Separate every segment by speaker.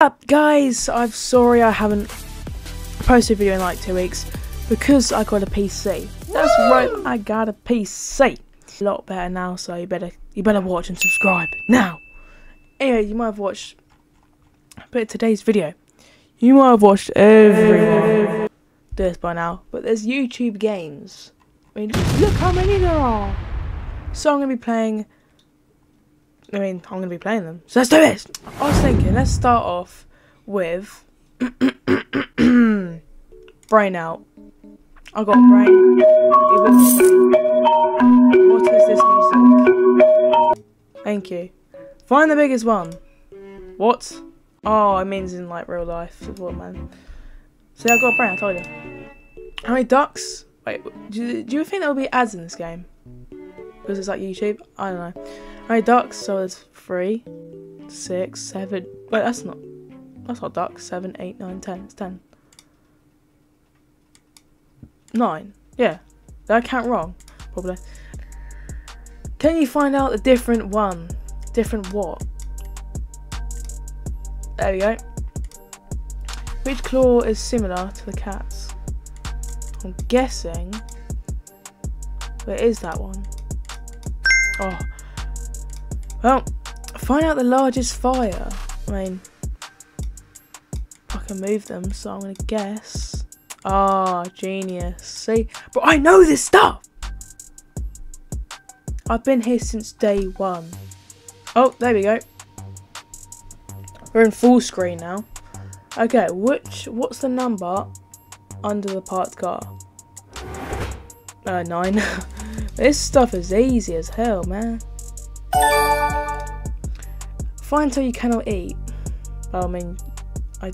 Speaker 1: up guys. I'm sorry i haven't posted a video in like two weeks because i got a pc that's right i got a pc a lot better now so you better you better watch and subscribe now. Anyway you might have watched but today's video you might have watched everyone do this by now but there's youtube games. I mean look how many there are. So i'm gonna be playing I mean, I'm going to be playing them. So let's do this! I was thinking, let's start off with... brain out. I got brain. What is this music? Thank you. Find the biggest one. What? Oh, it means in like real life. What man? See, I got brain, I told you. How many ducks? Wait, do you, do you think there will be ads in this game? Because it's like YouTube? I don't know. Right, ducks, so it's three, six, seven. Wait, that's not. That's not ducks. Seven, eight, nine, ten. It's ten. Nine. Yeah. Did I count wrong? Probably. Can you find out the different one? Different what? There we go. Which claw is similar to the cat's? I'm guessing. Where is that one? Oh. Well, find out the largest fire. I mean, I can move them, so I'm gonna guess. Ah, oh, genius. See? But I know this stuff! I've been here since day one. Oh, there we go. We're in full screen now. Okay, which, what's the number under the parked car? Uh, nine. this stuff is easy as hell, man. Find so you cannot eat. Well, I mean, I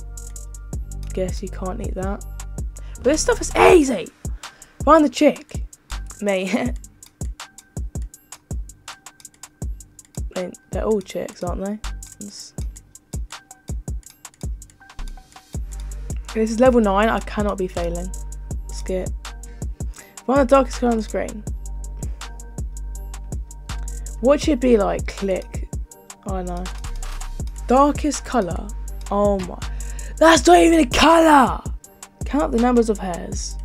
Speaker 1: guess you can't eat that. But this stuff is easy! Find the chick. mate. I mean, they're all chicks, aren't they? It's... This is level 9, I cannot be failing. Skip. Find the darkest colour on the screen. What should be like? Click. Oh no. Darkest colour. Oh my. That's not even a colour! Count the numbers of hairs.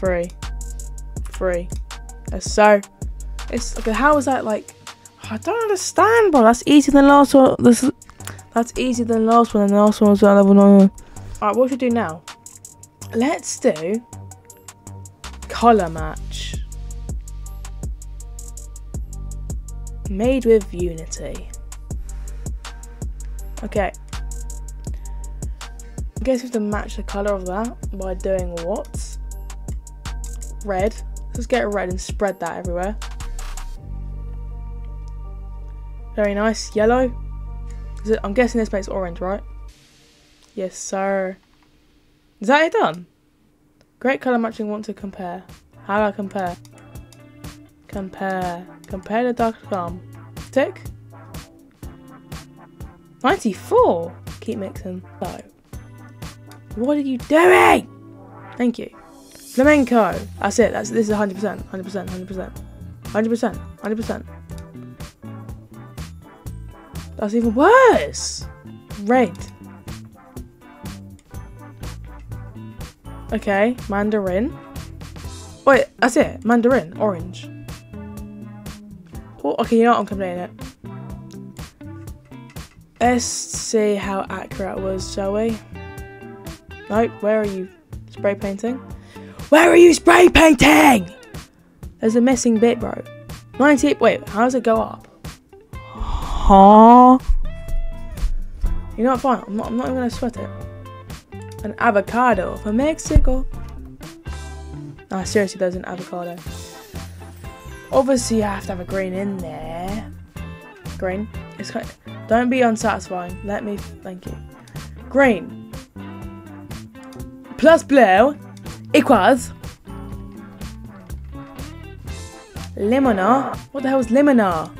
Speaker 1: Three. Three. That's so. It's okay. How is that like? I don't understand, bro. That's easier than last one. This. That's easier than last one, and the last one was at level nine. Alright, what should we do now? Let's do colour match. Made with Unity. Okay. I guess we have to match the colour of that by doing what? Red. Let's get red and spread that everywhere. Very nice. Yellow. It, I'm guessing this makes orange, right? Yes, sir. Is that it done? Great colour matching want to compare. How do I compare? Compare. Compare the calm. Tick. 94! Keep mixing. So. What are you doing? Thank you. Flamenco. That's it. That's this is 100%. 100%. 100%. 100%. 100%. That's even worse. Red. Okay, Mandarin. Wait, that's it. Mandarin. Orange. Oh, okay, you know what? I'm completing it. Let's see how accurate it was, shall we? Nope, where are you spray painting? Where are you spray painting? There's a missing bit, bro. 98, wait, how does it go up? Huh? You know what, fine, I'm not, I'm not even gonna sweat it. An avocado from Mexico. Nah, seriously, there's an avocado. Obviously, I have to have a green in there. Green. It's of, don't be unsatisfying. Let me, thank you. Green. Plus blue equals Limona. What the hell is Limona?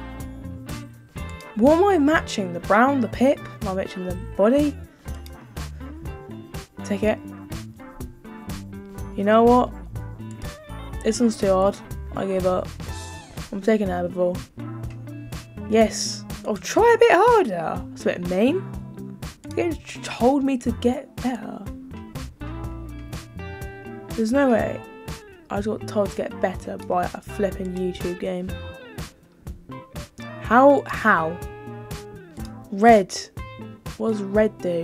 Speaker 1: What am I matching? The brown, the pip? Am I matching the body? Take it. You know what? This one's too hard. I give up. I'm taking herbivore. Yes. I'll try a bit harder. That's a bit mean. It told me to get better. There's no way I got told to get better by a flipping YouTube game. How? How? Red. What does red do?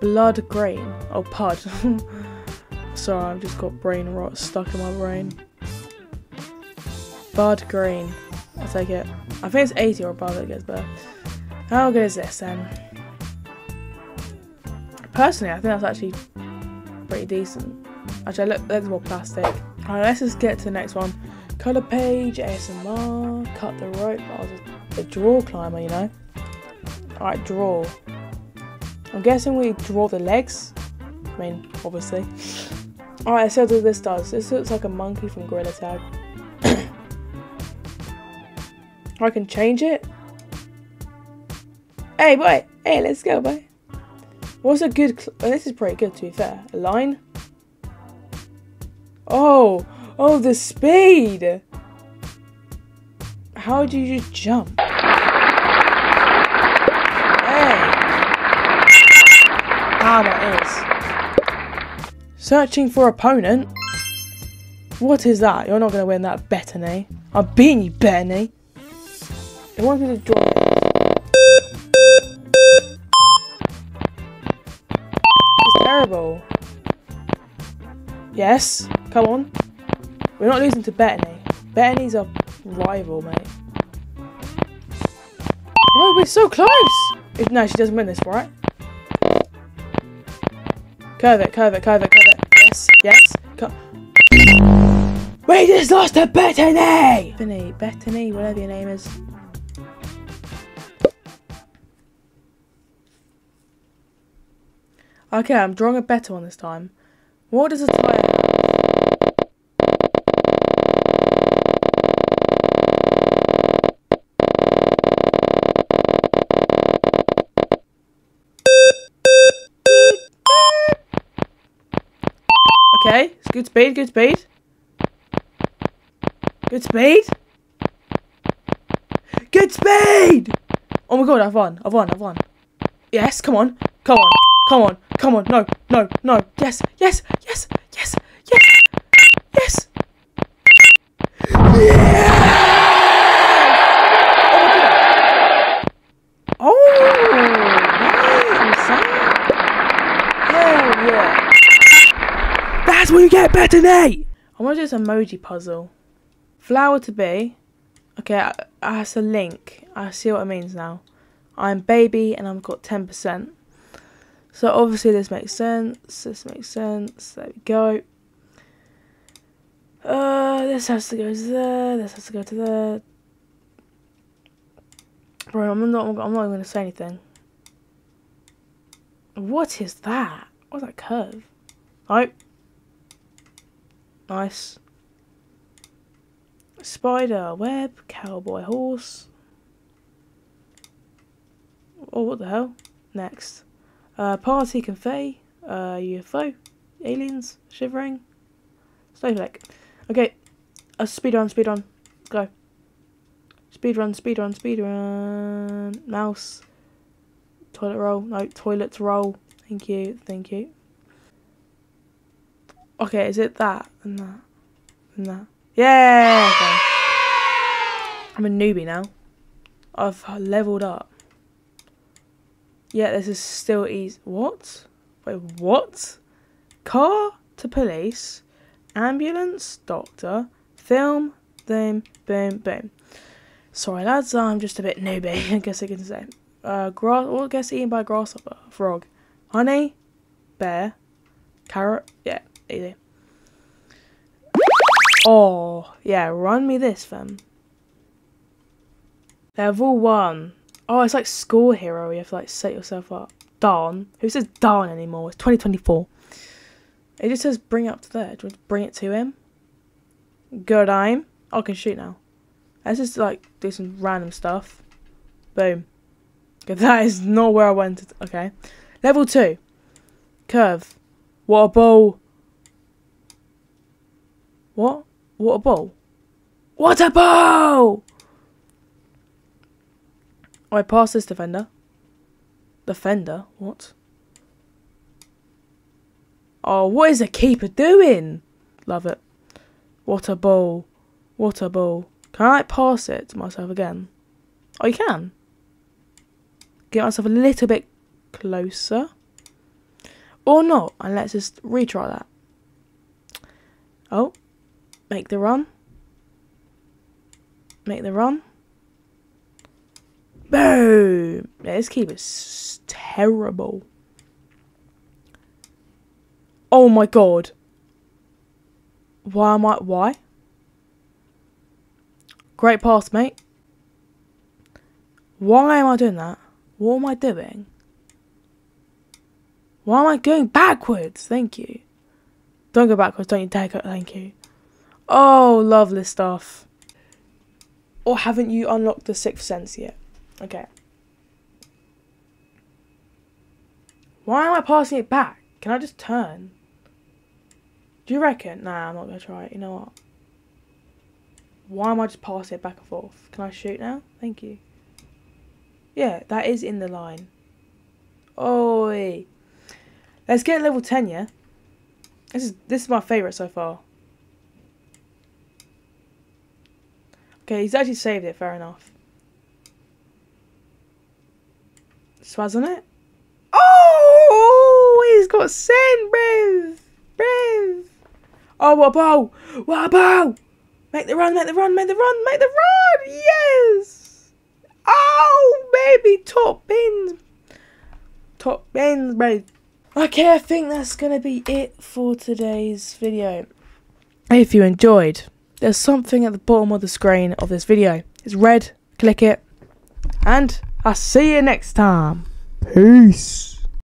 Speaker 1: Blood green. Oh, pud. Sorry, I've just got brain rot stuck in my brain. Bud green. I'll take it. I think it's 80 or above it gets better. How good is this then? Personally, I think that's actually pretty decent. Actually, look, there's more plastic. Alright, let's just get to the next one. Colour page, ASMR, cut the rope. Oh, I was a, draw climber, you know. Alright, draw. I'm guessing we draw the legs. I mean, obviously. Alright, let's what this does. This looks like a monkey from Gorilla Tag. I can change it. Hey, boy. Hey, let's go, boy. What's a good... Oh, this is pretty good, to be fair. A line. Oh. Oh, the speed. How do you just jump? Hey. Ah, that is. Searching for opponent? What is that? You're not going to win that, Bettany. I'm beating you, Bettany. It wants me to draw It's terrible. Yes, come on. We're not losing to Bettany. Bettany's a rival, mate. Oh, we're so close! If, no, she doesn't win this, right? Curve it, curve it, curve it, curve it. Yes, yes. We just lost to Bettany! Bettany, Bettany, whatever your name is. Okay, I'm drawing a better one this time. What does a tire? Okay, it's good speed, good speed. Good speed. Good speed! Oh my god, I've won, I've won, I've won. Yes, come on, come on. Come on, come on, no, no, no. Yes, yes, yes, yes, yes, yes. Yeah! Oh, nice. Hell yeah. That's what you get, Bettany! I want to do this emoji puzzle. Flower to be. Okay, that's a link. I see what it means now. I'm baby and I've got 10%. So obviously this makes sense, this makes sense, there we go. Uh, this has to go to there, this has to go to there. Bro, I'm not, I'm not even going to say anything. What is that? What's that curve? Oh. Nice. Spider, web, cowboy, horse. Oh, what the hell? Next. Uh, party confetti, uh, UFO, aliens, shivering, snowflake. Okay, uh, speed run, speed run, go. Speed run, speed run, speed run. Mouse. Toilet roll. No, toilet roll. Thank you, thank you. Okay, is it that and that and that? Yeah! Okay. I'm a newbie now. I've leveled up. Yeah, this is still easy. What? Wait, what? Car to police, ambulance, doctor, film, boom, boom, boom. Sorry, lads, I'm just a bit newbie, I guess I can say. Uh, grass, what gets eaten by grasshopper? Frog. Honey, bear, carrot, yeah, easy. Oh, yeah, run me this, fam. Level 1. Oh, it's like school hero. You have to like set yourself up. Darn. Who says darn anymore? It's 2024. It just says bring it up to there. Do you want to bring it to him? Good aim. Oh, I can shoot now. Let's just like do some random stuff. Boom. That is not where I went. Okay. Level 2. Curve. What a ball. What? What a ball. What a ball! I pass this defender. Defender? What? Oh, what is a keeper doing? Love it. What a ball. What a ball. Can I pass it to myself again? Oh, you can. Get myself a little bit closer. Or not. And let's just retry that. Oh. Make the run. Make the run. Boom! Yeah, this keeper's terrible. Oh my god. Why am I... Why? Great pass, mate. Why am I doing that? What am I doing? Why am I going backwards? Thank you. Don't go backwards. Don't you dare go. Thank you. Oh, lovely stuff. Or haven't you unlocked the sixth sense yet? Okay. Why am I passing it back? Can I just turn? Do you reckon? Nah, I'm not going to try it. You know what? Why am I just passing it back and forth? Can I shoot now? Thank you. Yeah, that is in the line. Oi. Let's get level 10, yeah? This is this is my favourite so far. Okay, he's actually saved it, fair enough. Swaz on it. Oh, he's got send, bruv. Bruv. Oh, bow. What. Make the run, make the run, make the run, make the run. Yes. Oh, baby, top bins. Top bins, bruv. Okay, I think that's going to be it for today's video. If you enjoyed, there's something at the bottom of the screen of this video. It's red, click it, and I'll see you next time. Peace.